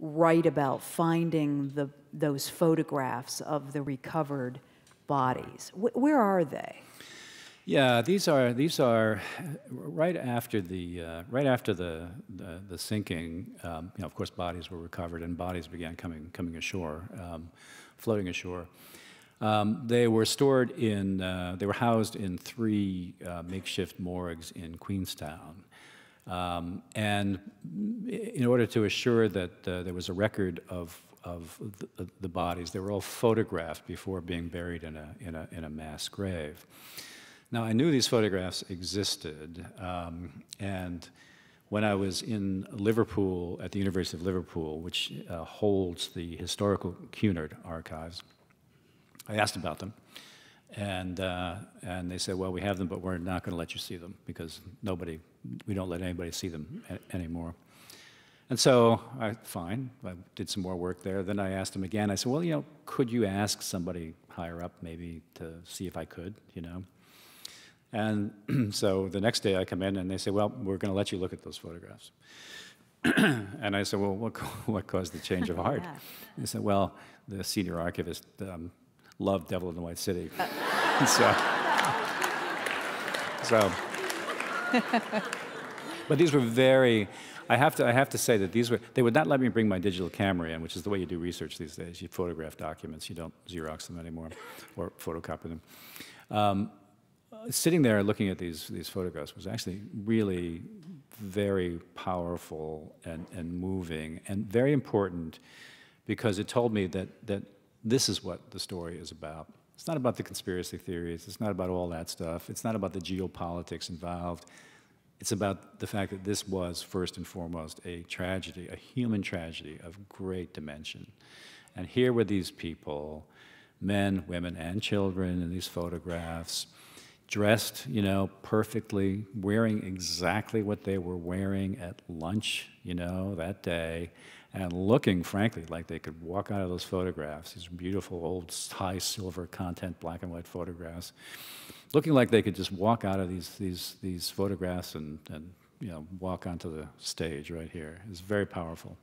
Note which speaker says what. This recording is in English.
Speaker 1: write about finding the, those photographs of the recovered bodies. Wh- where are they?
Speaker 2: Yeah, these are these are right after the uh, right after the the, the sinking. Um, you know, of course, bodies were recovered and bodies began coming coming ashore, um, floating ashore. Um, they were stored in. Uh, they were housed in three uh, makeshift morgues in Queenstown. Um, and in order to assure that uh, there was a record of of the, the, bodies, they were all photographed before being buried in a in a in a mass grave. Now, I knew these photographs existed, um, and when I was in Liverpool at the University of Liverpool, which uh, holds the historical Cunard archives, I asked about them, and uh, and they said, "Well, we have them, but we're not going to let you see them because nobody, we don't let anybody see them anymore." And so, I, fine, I did some more work there. Then I asked him again. I said, "Well, you know, could you ask somebody higher up maybe to see if I could, you know?" And so the next day I come in and they say, well, we're going to let you look at those photographs. and I said, well, what, what caused the change of heart? yeah. They said, well, the senior archivist um, loved Devil in the White City. Uh. so, so, but these were very, I have to, I have to say that these were, they would not let me bring my digital camera in, which is the way you do research these days. You photograph documents, you don't Xerox them anymore or photocopy them. Um, sitting there looking at these, these photographs was actually really very powerful and, and moving and very important because it told me that, that this is what the story is about. It's not about the conspiracy theories. It's not about all that stuff. It's not about the geopolitics involved. It's about the fact that this was, first and foremost, a tragedy, a human tragedy of great dimension. And here were these people, men, women, and children in these photographs, dressed, you know, perfectly, wearing exactly what they were wearing at lunch, you know, that day, and looking, frankly, like they could walk out of those photographs, these beautiful old high silver content black and white photographs, looking like they could just walk out of these, these, these photographs and, and, you know, walk onto the stage right here. It's very powerful.